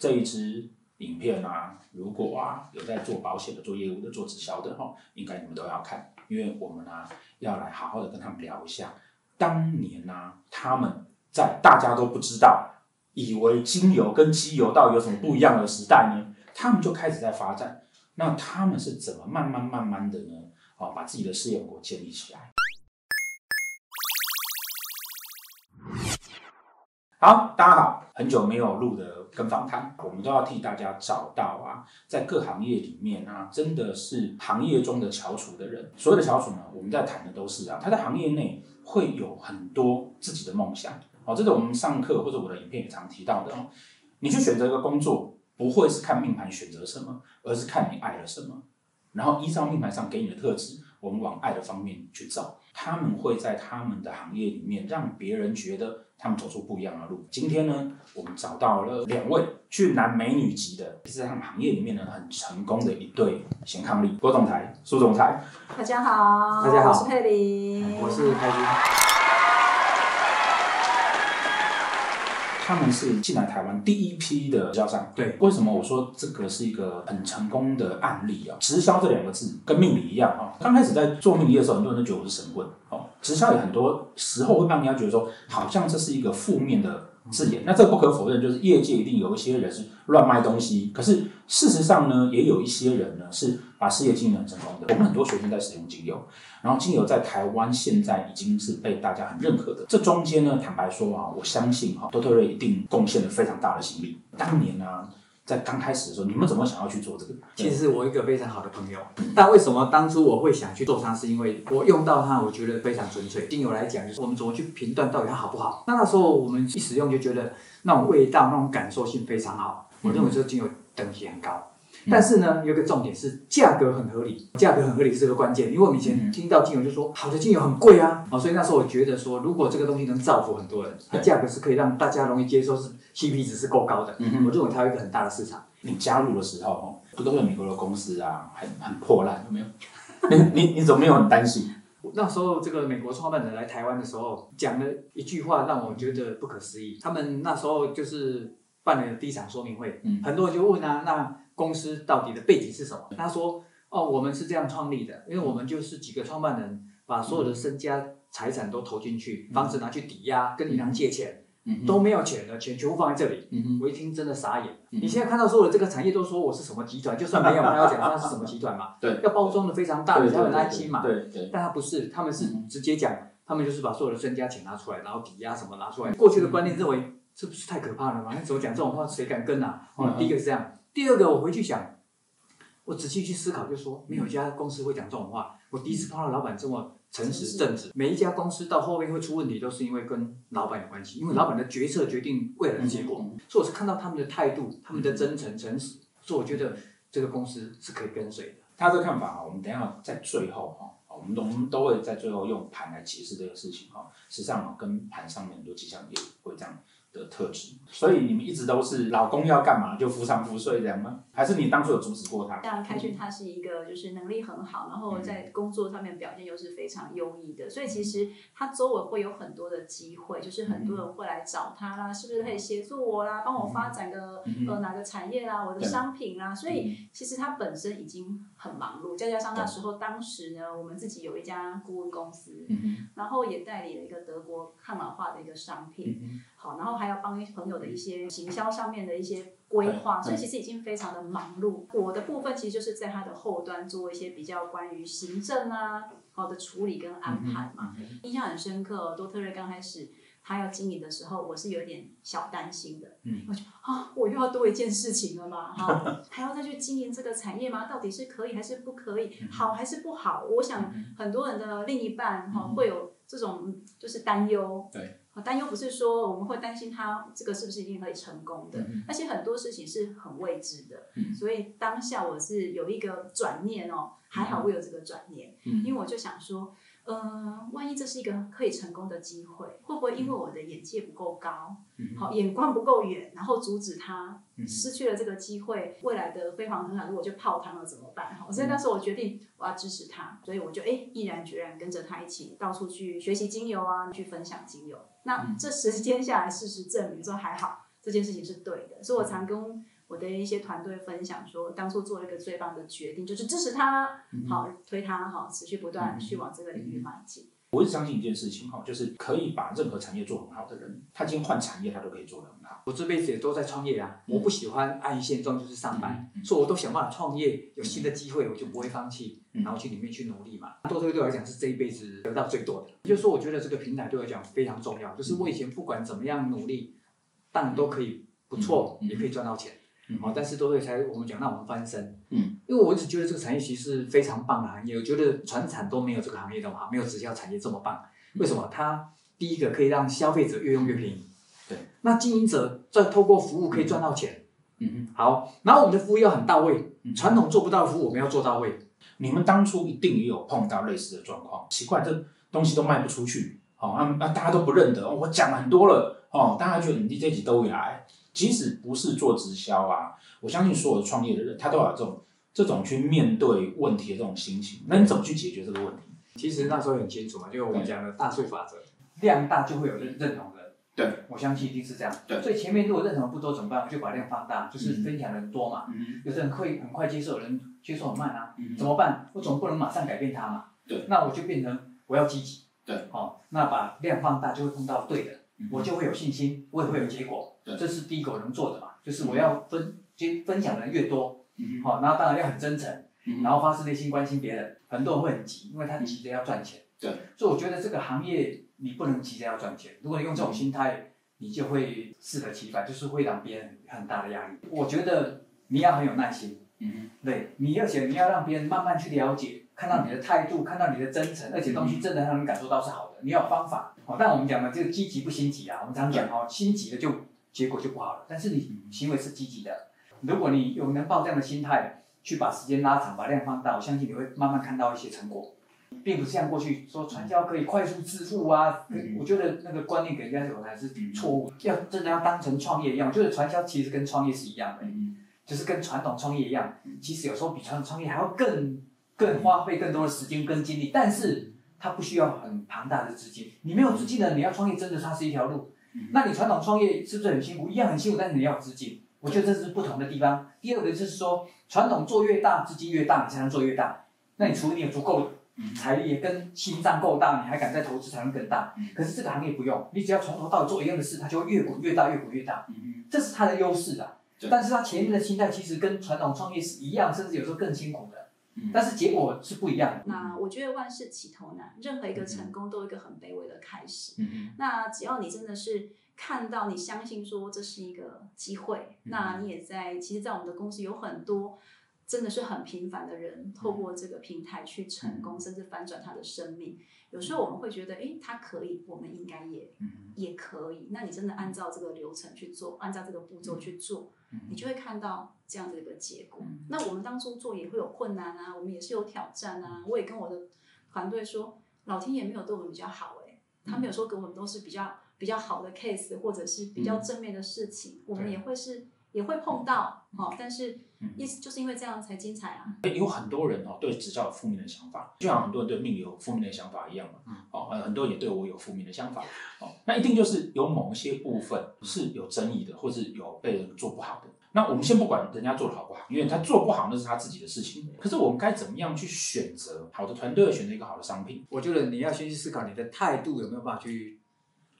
这一支影片啊，如果啊有在做保险的、做业务的、做直销的哈，应该你们都要看，因为我们啊要来好好的跟他们聊一下，当年啊他们在大家都不知道，以为精油跟机油到底有什么不一样的时代呢，他们就开始在发展。那他们是怎么慢慢慢慢的呢？哦，把自己的事业国建立起来。好，大家好，很久没有录的跟访谈，我们都要替大家找到啊，在各行业里面啊，真的是行业中的翘楚的人。所谓的翘楚呢，我们在谈的都是啊，他在行业内会有很多自己的梦想。哦，这个我们上课或者我的影片也常提到的哦。你去选择一个工作。不会是看命盘选择什么，而是看你爱了什么，然后依照命盘上给你的特质，我们往爱的方面去找。他们会在他们的行业里面让别人觉得他们走出不一样的路。今天呢，我们找到了两位俊男美女级的，是他们行业里面呢很成功的一对贤伉俪，郭总裁、苏总裁。大家好，大家好，我是佩玲，我是开心。他们是进来台湾第一批的直销商。对，为什么我说这个是一个很成功的案例啊？直销这两个字跟命理一样啊。刚开始在做命理的时候，很多人都觉得我是神棍哦。直销有很多时候会让人家觉得说，好像这是一个负面的。字眼，那这不可否认，就是业界一定有一些人是乱卖东西。可是事实上呢，也有一些人呢是把事业经营很成功的。我们很多学生在使用精油，然后精油在台湾现在已经是被大家很认可的。这中间呢，坦白说啊，我相信哈，多特瑞一定贡献了非常大的心力。当年呢。在刚开始的时候，你们怎么想要去做这个？其实是我一个非常好的朋友。但为什么当初我会想去做它？是因为我用到它，我觉得非常纯粹。精油来讲，就是我们怎么去评断到底它好不好？那那时候我们一使用就觉得那种味道、那种感受性非常好。我认为这个精油等级很高。但是呢，有个重点是价格很合理，价格很合理是个关键。因为我们以前听到精油就说好的精油很贵啊，啊，所以那时候我觉得说，如果这个东西能造福很多人，它价格是可以让大家容易接受，是 CP 值是够高的。我认为它有一个很大的市场。你加入的时候哦，不都是美国的公司啊，很很破烂，有没有？你你你怎么没有很担心？那时候这个美国创办人来台湾的时候，讲了一句话让我觉得不可思议。他们那时候就是办了第一场说明会，很多人就问啊，那。公司到底的背景是什么？他说：“哦，我们是这样创立的，因为我们就是几个创办人把所有的身家财产都投进去，房子拿去抵押，跟银行借钱，都没有钱了，钱全部放在这里。”我一听真的傻眼。你现在看到所有的这个产业都说我是什么集团，就算没有，他要讲他是什么集团嘛？对，要包装的非常大，才很安心嘛。对对。但他不是，他们是直接讲，他们就是把所有的身家钱拿出来，然后抵押什么拿出来。过去的观念认为这不是太可怕了吗？你怎么讲这种话，谁敢跟啊？哦，第一个是这样。第二个，我回去想，我仔细去思考，就说没有一家公司会讲这种话。我第一次碰到老板这么诚实正直。每一家公司到后面会出问题，都是因为跟老板有关系，因为老板的决策决定未来的结果。所以我是看到他们的态度，他们的真诚诚实，所以我觉得这个公司是可以跟随的。他的看法啊，我们等下在最后哈，我们都我们都会在最后用盘来解释这个事情哈。实际上跟盘上面很多迹象也会这样。的特质，所以你们一直都是老公要干嘛就夫唱妇睡这样吗？还是你当初有阻止过他？像开俊他是一个就是能力很好，然后在工作上面表现又是非常优异的，所以其实他周围会有很多的机会，就是很多人会来找他啦，是不是可以协助我啦，帮我发展个呃哪个产业啦，我的商品啦，所以其实他本身已经很忙碌，再加上那时候当时呢，我们自己有一家顾问公司，然后也代理了一个德国抗老化的一个商品。好，然后还要帮朋友的一些行销上面的一些规划，所以其实已经非常的忙碌。我的部分其实就是在他的后端做一些比较关于行政啊好的处理跟安排嘛。印象很深刻，多特瑞刚开始他要经营的时候，我是有点小担心的。嗯，我就啊，我又要多一件事情了嘛，哈，还要再去经营这个产业吗？到底是可以还是不可以？好还是不好？我想很多人的另一半哈会有这种就是担忧。对。担忧不是说我们会担心他这个是不是一定可以成功的，而且很多事情是很未知的，所以当下我是有一个转念哦，还好我有这个转念，因为我就想说。呃，万一这是一个可以成功的机会，会不会因为我的眼界不够高，好眼光不够远，然后阻止他失去了这个机会，未来的飞黄腾达如果就泡汤了怎么办？哈，所以那时候我决定我要支持他，所以我就哎毅然决然跟着他一起到处去学习精油啊，去分享精油。那这时间下来，事实证明说还好，这件事情是对的。所以我常跟我的一些团队分享说，当初做了一个最棒的决定，就是支持他，好推他，好持续不断去往这个领域迈进。我一直相信一件事情哈，就是可以把任何产业做很好的人，他今天换产业他都可以做得很好。我这辈子也都在创业啊，我不喜欢安于现状就是上班，所以我都想办法创业，有新的机会我就不会放弃，然后去里面去努力嘛。做这个对我来讲是这一辈子得到最多的，也就是说我觉得这个平台对我来讲非常重要，就是我以前不管怎么样努力，但都可以不错，也可以赚到钱。好，但是都会才我们讲让我们翻身，嗯，因为我一直觉得这个产业其实非常棒的行业，我觉得传产都没有这个行业这么好，没有直销产业这么棒。为什么？它第一个可以让消费者越用越便宜，对，那经营者再透过服务可以赚到钱，嗯嗯，好，然后我们的服务要很到位，传统做不到的服务我们要做到位。你们当初一定也有碰到类似的状况，奇怪，这东西都卖不出去，哦，那那大家都不认得，我讲很多了，哦，大家觉得你这几都会来。即使不是做直销啊，我相信所有的创业的人，他都有这种这种去面对问题的这种心情。那你怎么去解决这个问题？其实那时候很清楚嘛，就是我们讲的大数法则，量大就会有认认同的。对，我相信一定是这样。对，所以前面如果认同不多怎么办？我就把量放大，就是分享的人多嘛。嗯。有的人会很快接受，有人接受很慢啊。嗯。怎么办？我总不能马上改变他嘛。对。那我就变成我要积极。对。好，那把量放大就会碰到对的，我就会有信心，我也会有结果。这是第一个我能做的嘛。就是我要分，分分享的人越多，好，然后当然要很真诚，然后发自内心关心别人。很多人会很急，因为他急着要赚钱。对，所以我觉得这个行业你不能急着要赚钱。如果你用这种心态，你就会适得其反，就是会让别人很大的压力。我觉得你要很有耐心，嗯，对，你要写，你要让别人慢慢去了解，看到你的态度，看到你的真诚，而且东西真的让人感受到是好的。你要有方法，好，但我们讲的这个积极不心急啊，我们常讲哦，心急的就。结果就不好了。但是你行为是积极的，如果你有能抱这样的心态去把时间拉长，把量放大，我相信你会慢慢看到一些成果，并不是像过去说传销可以快速致富啊。我觉得那个观念给人家有还是错误。要真的要当成创业一样，我觉得传销其实跟创业是一样的，就是跟传统创业一样。其实有时候比传统创业还要更更花费更多的时间跟精力，但是它不需要很庞大的资金。你没有资金的，你要创业真的它是一条路。那你传统创业是不是很辛苦？一样很辛苦，但是你要资金，我觉得这是不同的地方。第二个就是说，传统做越大，资金越大，你才能做越大。那你除了你有足够财力，跟心脏够大，你还敢再投资才能更大。可是这个行业不用，你只要从头到尾做一样的事，它就会越滚越大，越滚越大。这是它的优势啊。但是它前面的心态其实跟传统创业是一样，甚至有时候更辛苦的。但是结果是不一样的。那我觉得万事起头难，任何一个成功都有一个很卑微的开始。那只要你真的是看到，你相信说这是一个机会，那你也在。其实，在我们的公司有很多真的是很平凡的人，透过这个平台去成功，甚至翻转他的生命。有时候我们会觉得，哎，他可以，我们应该也也可以。那你真的按照这个流程去做，按照这个步骤去做，你就会看到这样的一个结果。那我们当初做也会有困难啊，我们也是有挑战啊。我也跟我的团队说，老天爷没有对我们比较好，哎，他没有说给我们都是比较比较好的 case，或者是比较正面的事情，我们也会是。也会碰到，哦，但是意思就是因为这样才精彩啊！有很多人哦对直销有负面的想法，就像很多人对命有负面的想法一样嘛。嗯哦，很多人也对我有负面的想法。哦，那一定就是有某一些部分是有争议的，或是有被人做不好的。那我们先不管人家做的好不好，因为他做不好那是他自己的事情。可是我们该怎么样去选择好的团队，选择一个好的商品？我觉得你要先去思考你的态度有没有办法去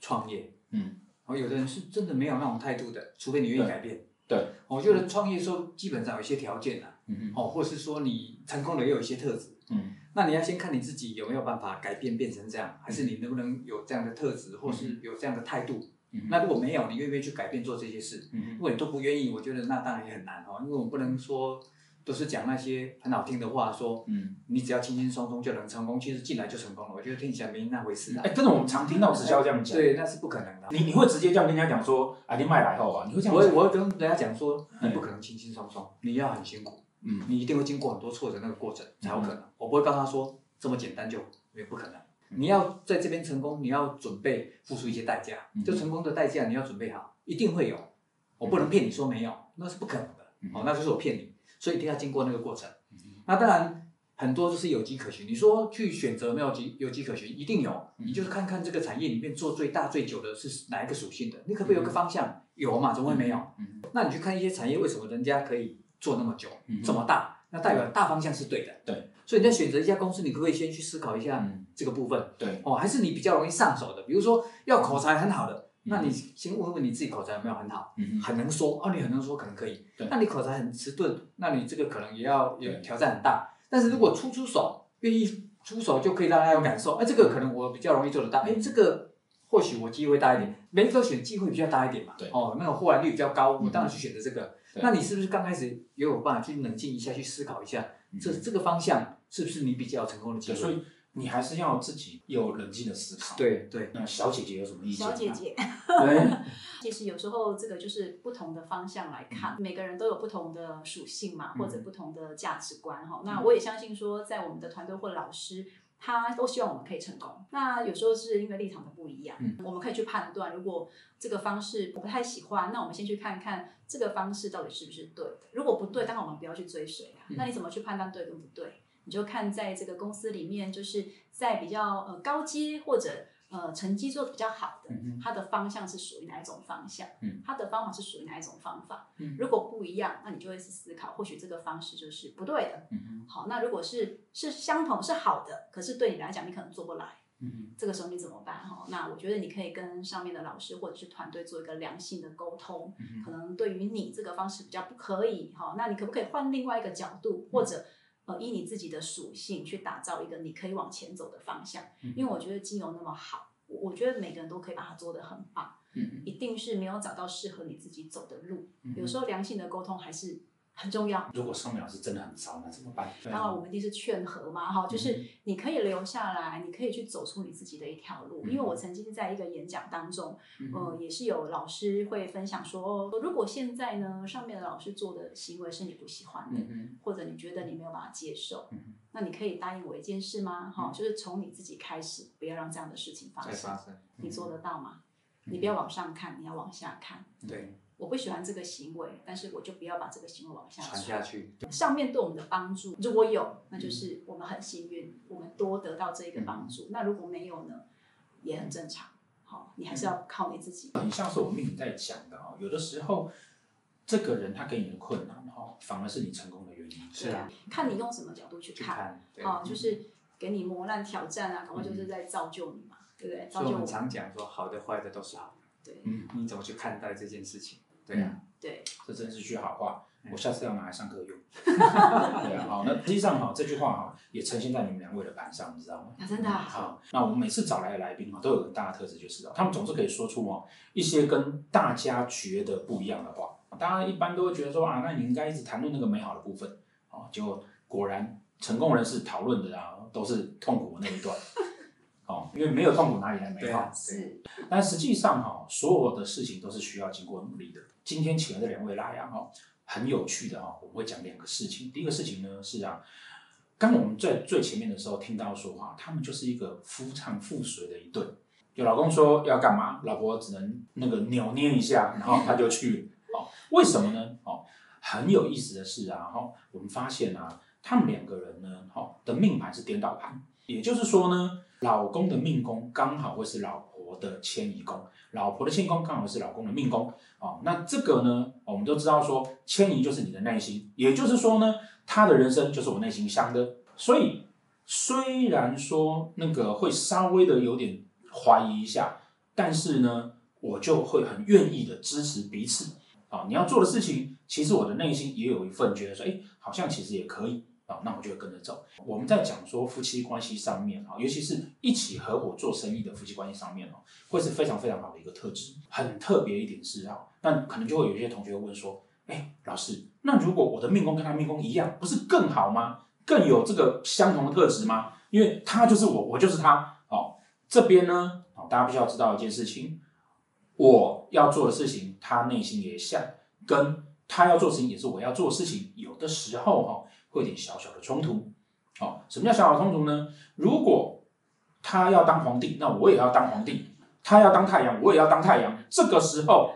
创业。嗯，哦，有的人是真的没有那种态度的，除非你愿意改变。对，我觉得创业时候基本上有一些条件的，哦，或是说你成功的也有一些特质，嗯，那你要先看你自己有没有办法改变变成这样，还是你能不能有这样的特质，或是有这样的态度。那如果没有，你愿不愿意去改变做这些事？如果你都不愿意，我觉得那当然也很难哦，因为我们不能说。都是讲那些很好听的话，说，嗯，你只要轻轻松松就能成功，其实进来就成功了。我觉得听起来没那回事。哎，真的，我们常听到直销这样讲。对，那是不可能的。你你会直接这样跟人家讲说，啊，你卖来后啊，你会这样？我我会跟人家讲说，你不可能轻轻松松，你要很辛苦，嗯，你一定会经过很多挫折那个过程才有可能。我不会告诉他说这么简单就也不可能。你要在这边成功，你要准备付出一些代价，就成功的代价你要准备好，一定会有。我不能骗你说没有，那是不可能的。哦，那就是我骗你，所以一定要经过那个过程。那当然，很多都是有迹可循。你说去选择没有机有迹可循，一定有。嗯你就是看看这个产业里面做最大最久的是哪一个属性的，你可不可以有个方向？有嘛？怎么会没有？嗯那你去看一些产业，为什么人家可以做那么久，嗯这么大？那代表大方向是对的。对，所以你在选择一家公司，你可不可以先去思考一下嗯这个部分？对，哦，还是你比较容易上手的？比如说要口才很好的，嗯那你先问问你自己口才有没有很好，嗯很能说哦，你很能说可能可以。那你口才很迟钝，那你这个可能也要有挑战很大。但是如果出出手，愿意出手就可以让大家有感受，哎，这个可能我比较容易做得到，哎，这个或许我机会大一点，每一个选机会比较大一点嘛。哦，那个获然率比较高，我嗯当然去选择这个。对那你是不是刚开始也有办法去冷静一下，去思考一下，这这个方向是不是你比较成功的机对，会？所以你还是要自己有冷静的思考。，对对那小姐姐有什么意见吗？小姐姐，对，其实有时候这个就是不同的方向来看，每个人都有不同的属性嘛，嗯或者不同的价值观哈。那我也相信说，在我们的团队或老师。他都希望我们可以成功。那有时候是因为立场的不一样，嗯我们可以去判断，如果这个方式我不太喜欢，那我们先去看看这个方式到底是不是对的。如果不对，当然我们不要去追随啊。嗯那你怎么去判断对跟不对？你就看在这个公司里面，就是在比较呃高阶或者呃成绩做的比较好的，嗯它的方向是属于哪一种方向？嗯，它的方法是属于哪一种方法？嗯如果不一样，那你就会去思考，或许这个方式就是不对的。嗯好，那如果是是相同是好的，可是对你来讲你可能做不来，嗯这个时候你怎么办？哈，那我觉得你可以跟上面的老师或者是团队做一个良性的沟通。嗯可能对于你这个方式比较不可以，哈，那你可不可以换另外一个角度，或者呃依你自己的属性去打造一个你可以往前走的方向？嗯因为我觉得精油那么好，我我觉得每个人都可以把它做得很棒，嗯一定是没有找到适合你自己走的路。嗯有时候良性的沟通还是很重要。如果上面老师真的很糟，那怎么办？当然，我们一定是劝和嘛，哈，就是你可以留下来，你可以去走出你自己的一条路。嗯因为我曾经在一个演讲当中，嗯呃，也是有老师会分享说，哦如果现在呢，上面的老师做的行为是你不喜欢的，嗯或者你觉得你没有办法接受，嗯那你可以答应我一件事吗？哈、就是从你自己开始，不要让这样的事情发生在发。生。你做得到吗？嗯你不要往上看，你要往下看。对，我不喜欢这个行为，但是我就不要把这个行为往下传下去。上面对我们的帮助，如果有，那就是我们很幸运，我们多得到这一个帮助。那如果没有呢，也很正常。好，你还是要靠你自己。很像是我们在讲的哦，有的时候这个人他给你的困难哦，反而是你成功的原因。是啊，看你用什么角度去看。去看。对。好，就是给你磨难挑战啊，搞不好就是在造就你嘛，对不对？造就我所以我们常讲说，好的坏的都是好的，对嗯，你怎么去看待这件事情？对啊，对，这真是句好话，嗯我下次要拿来上课用。对啊，好，那实际上哈，这句话哈也呈现在你们两位的板上，你知道吗？啊，真的啊，好，那我们每次找来的来宾哈，都有很大的特质，就是哦，他们总是可以说出哦一些跟大家觉得不一样的话。大家一般都会觉得说啊，那你应该一直谈论那个美好的部分，哦，结果果然成功人士讨论的啊都是痛苦的那一段，哦，因为没有痛苦哪里来美好是，但实际上哈、所有的事情都是需要经过努力的。今天请来的两位来啊，哈，很有趣的哈、我们会讲两个事情。第一个事情呢是啊，刚我们在最前面的时候听到说哈、他们就是一个夫唱妇随的一对。就老公说要干嘛，老婆只能那个扭捏一下，然后他就去。哦，为什么呢？哦，很有意思的是啊，哈、我们发现啊，他们两个人呢，哈、的命盘是颠倒盘，也就是说呢，老公的命宫刚好会是老婆的迁移宫，老婆的迁移宫刚好是老公的命宫。哦，那这个呢，我们都知道说迁移就是你的内心，也就是说呢，他的人生就是我内心想的。所以虽然说那个会稍微的有点怀疑一下，但是呢，我就会很愿意的支持彼此。啊、你要做的事情，其实我的内心也有一份觉得说，哎，好像其实也可以。啊，那我就会跟着走。我们在讲说夫妻关系上面啊，尤其是一起合伙做生意的夫妻关系上面哦，会是非常非常好的一个特质。很特别一点是啊，那可能就会有一些同学会问说，哎，老师，那如果我的命宫跟他命宫一样，不是更好吗？更有这个相同的特质吗？因为他就是我，我就是他。哦，这边呢，哦，大家必须要知道一件事情，我要做的事情，他内心也像，跟他要做事情也是我要做的事情，有的时候哈、会有点小小的冲突。哦，什么叫小小的冲突呢？如果他要当皇帝，那我也要当皇帝；他要当太阳，我也要当太阳。这个时候，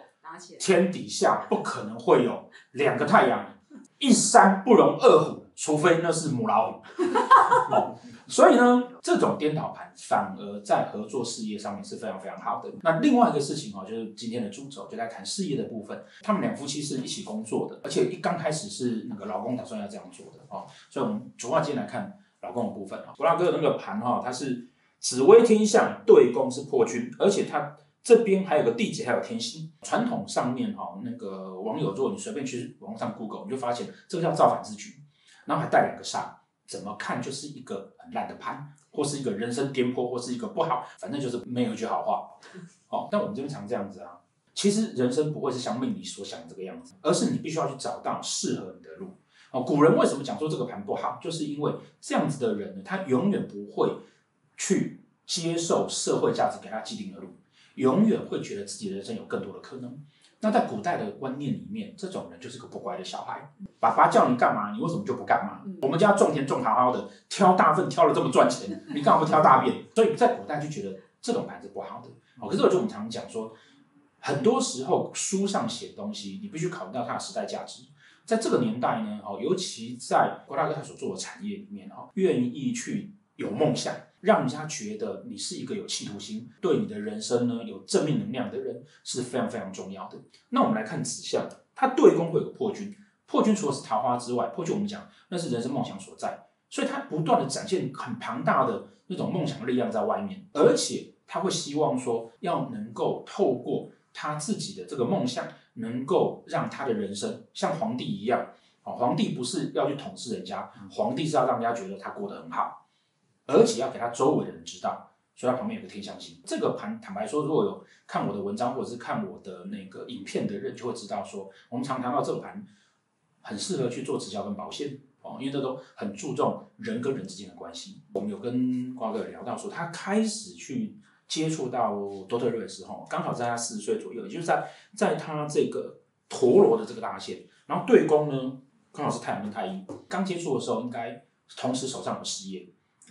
天底下不可能会有两个太阳，一山不容二虎。除非那是母老虎。哦，所以呢，这种颠倒盘反而在合作事业上面是非常非常好的。那另外一个事情哦，就是今天的主轴就在谈事业的部分。他们两夫妻是一起工作的，而且一刚开始是那个老公打算要这样做的哦。所以我们主要今天来看老公的部分啊。博拉哥的那个盘哈，它是紫微天象对宫是破军，而且它。这边还有个地劫，还有天星。传统上面哈，那个网友，如果你随便去网上 Google，你就发现这个叫造反之局，然后还带两个煞，怎么看就是一个很烂的盘，或是一个人生颠簸，或是一个不好，反正就是没有一句好话。哦，但我们这边常这样子啊，其实人生不会是像命理所想的这个样子，而是你必须要去找到适合你的路。哦，古人为什么讲说这个盘不好，就是因为这样子的人呢，他永远不会去接受社会价值给他既定的路。永远会觉得自己人生有更多的可能。那在古代的观念里面，这种人就是个不乖的小孩。爸爸叫你干嘛，你为什么就不干嘛？我们家种田种好好的，挑大粪挑了这么赚钱，你干嘛不挑大便？所以在古代就觉得这种盘是不好的。哦，可是我就我们常讲说，很多时候书上写东西，你必须考虑到它的时代价值。在这个年代呢，哦，尤其在郭大哥他所做的产业里面，哦，愿意去有梦想。让人家觉得你是一个有企图心、对你的人生呢有正面能量的人是非常非常重要的。那我们来看子相，它对宫会有破军，破军除了是桃花之外，破军我们讲那是人生梦想所在，所以他不断的展现很庞大的那种梦想力量在外面，而且他会希望说要能够透过他自己的这个梦想，能够让他的人生像皇帝一样。好，皇帝不是要去统治人家，皇帝是要让人家觉得他过得很好。而且要给他周围的人知道，所以他旁边有个天象星。这个盘，坦白说，如果有看我的文章或者是看我的那个影片的人，就会知道说，我们常谈到这个盘很适合去做直销跟保险哦，因为这都很注重人跟人之间的关系。我们有跟瓜哥聊到说，他开始去接触到多特瑞的时候，刚好在他四十岁左右，也就是在在他这个陀螺的这个大线，然后对宫呢刚好是太阳跟太阴，刚接触的时候应该同时手上有事业。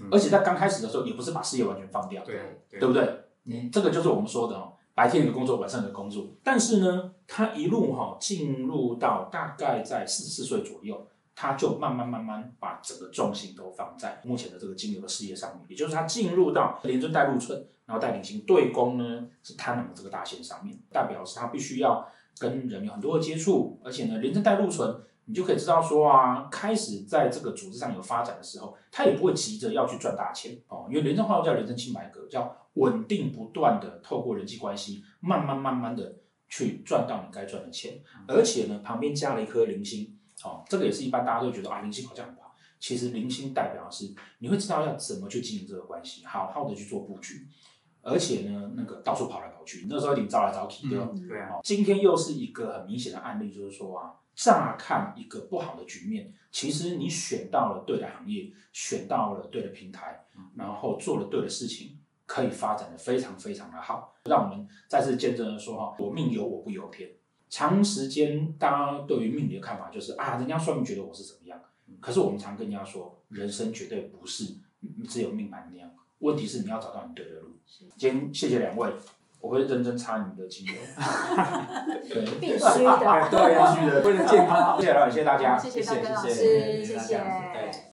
而且在刚开始的时候，也不是把事业完全放掉，对对不对？嗯，这个就是我们说的哦，白天的工作，晚上的工作。但是呢，他一路哈进入到大概在四十四岁左右，他就慢慢慢慢把整个重心都放在目前的这个金牛的事业上面，也就是他进入到连尊带禄春，然后带领星对宫呢是贪婪的这个大线上面，代表是他必须要跟人有很多的接触，而且呢连尊带禄春。你就可以知道说啊，开始在这个组织上有发展的时候，他也不会急着要去赚大钱哦，因为廉政化叫廉政清白格，叫稳定不断的透过人际关系，慢慢慢慢的去赚到你该赚的钱，而且呢，旁边加了一颗零星哦，这个也是一般大家都觉得啊，零星好像很不好，其实零星代表的是你会知道要怎么去经营这个关系，好好的去做布局，而且呢，那个到处跑来跑去，那时候你招来招去，对吧？对啊。今天又是一个很明显的案例，就是说啊。乍看一个不好的局面，其实你选到了对的行业，选到了对的平台，然后做了对的事情，可以发展的非常非常的好。让我们再次见证的说哈，我命由我不由天。长时间大家对于命理的看法就是啊，人家算命觉得我是怎么样，可是我们常跟人家说，人生绝对不是只有命盘那样，问题是你要找到你对的路。今天谢谢两位。我会认真擦你的精油，对，必须的，对，必须的，为了健康。谢谢了，谢谢大家，谢谢大家老师，谢谢。